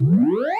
Woo!